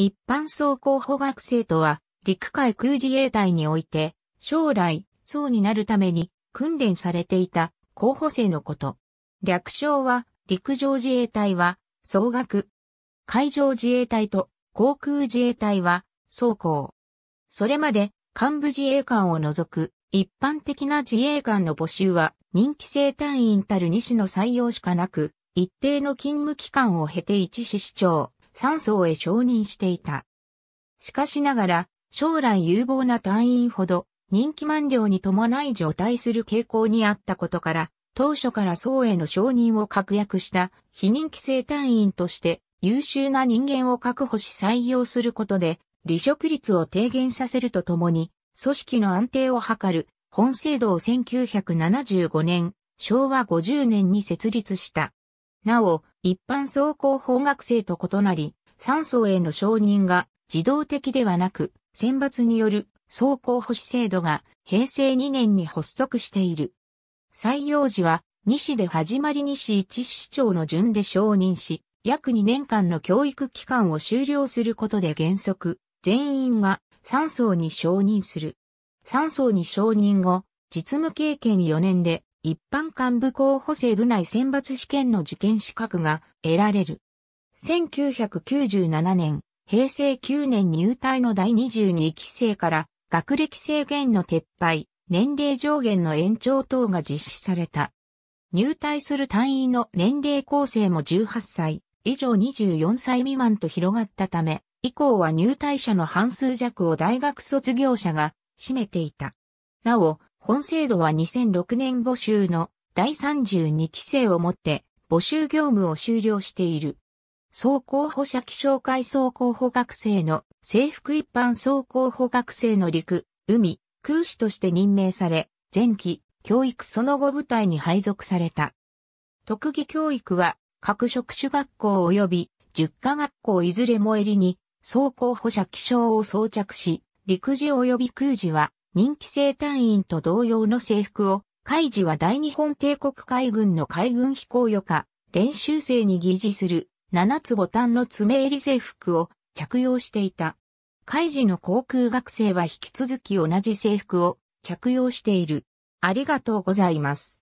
一般装甲補学生とは、陸海空自衛隊において、将来、層になるために訓練されていた候補生のこと。略称は、陸上自衛隊は、総額。海上自衛隊と航空自衛隊は、装甲。それまで、幹部自衛官を除く、一般的な自衛官の募集は、任期制隊員たる2種の採用しかなく、一定の勤務期間を経て一市市長、三層へ承認していた。しかしながら、将来有望な隊員ほど任期満了に伴い除隊する傾向にあったことから、当初から層への承認を確約した非任期制隊員として優秀な人間を確保し採用することで離職率を低減させるとともに組織の安定を図る本制度を1975年、昭和50年に設立した。なお、一般走行法学生と異なり、3層への承認が自動的ではなく、選抜による走行保守制度が平成2年に発足している。採用時は、西で始まり西一市長の順で承認し、約2年間の教育期間を終了することで原則、全員が3層に承認する。3層に承認後、実務経験4年で一般幹部候補生部内選抜試験の受験資格が得られる。1997年、平成9年入隊の第22期生から学歴制限の撤廃、年齢上限の延長等が実施された。入隊する隊員の年齢構成も18歳以上24歳未満と広がったため、以降は入隊者の半数弱を大学卒業者が占めていた。なお、本制度は2006年募集の第32期生をもって募集業務を終了している。総候補者気象会総候補学生の制服一般総候補学生の陸、海、空士として任命され、前期、教育その後部隊に配属された。特技教育は各職種学校及び十科学校いずれも襟に総候補者気象を装着し、陸自及び空自は人気生隊員と同様の制服を、海事は大日本帝国海軍の海軍飛行予科、練習生に疑似する7つボタンの爪襟制服を着用していた。海事の航空学生は引き続き同じ制服を着用している。ありがとうございます。